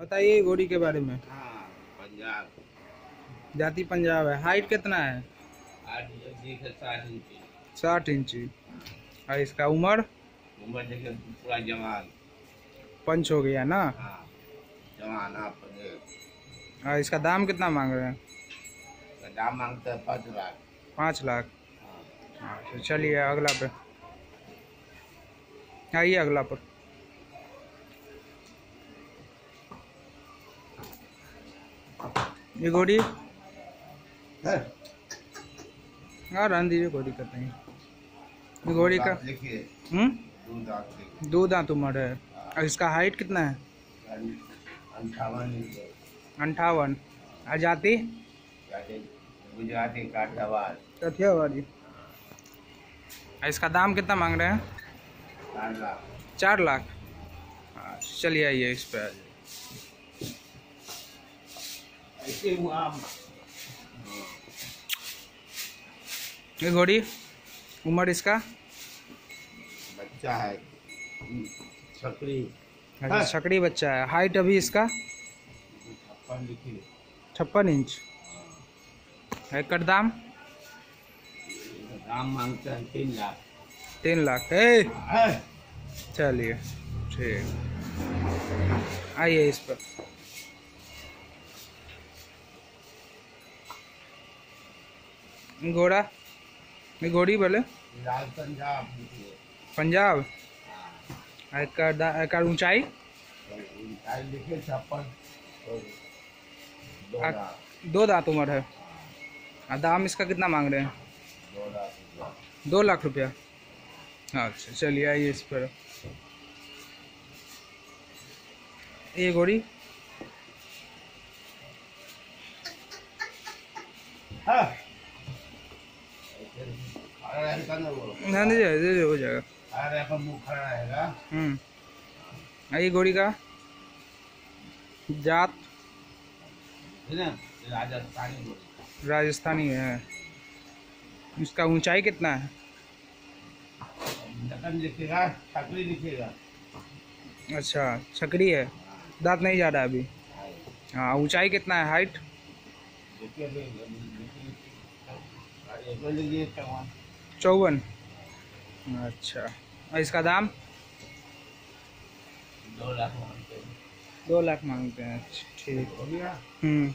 बताइए घोड़ी के बारे में। हाँ पंजाब। जाति पंजाब है। हाइट कितना है? साठ इंची। और इसका उम्र? उम्र देखिए पूरा जवान। पंच हो गया ना? हाँ जवान आप और इसका दाम कितना मांग रहे हैं? दाम मांगते हैं पाँच लाख। पाँच लाख। हाँ। अच्छा चलिए अगला पे। आइए अगला पर। ये घोड़ी हाँ रहने दीजिए घोड़ी करते हैं। ये घोड़ी का हम्म? दो दांत उम्र है। और इसका हाइट कितना है? अंठावन अंठावन। और जाति? गुजराती काठियावाड़। इसका दाम कितना मांग रहे हैं? चार लाख। चार लाख। हाँ चलिए आइए इस पर ऐसे हुआ ये घोड़ी उम्र इसका? बच्चा है। छकरी अच्छा छकड़ी बच्चा है। हाइट अभी इसका? छप्पन इंच। एकड़ दाम? दाम मांगते हैं तीन लाख। तीन लाख। है। चलिए ठीक। आइए इस पर। घोड़ा? घोड़ी बोले। पंजाब पंजाब? एकड़ ऊंचाई? ऊंचाई छप्पन। दो दांत। उम्र है। और दाम इसका कितना मांग रहे हैं? दो लाख रुपया। दो लाख रुपया। अच्छा चलिए आइए इस पर। ये घोड़ी? हाँ। ऐसे खड़ा रहेगा ना वो हाँ हो जाएगा रहेगा मुँह खड़ा रहेगा हम्म घोड़ी का जात राजस्थानी राजस्थानी है इसका ऊंचाई कितना है लिखेगा छकरी लिखेगा अच्छा छकड़ी है दांत नहीं जा रहा है अभी हाँ ऊंचाई कितना है हाइट चौवन। अच्छा। और इसका दाम? दो लाख मांगते हैं। दो लाख मांगते हैं। अच्छा, ठीक। हो गया? हम्म।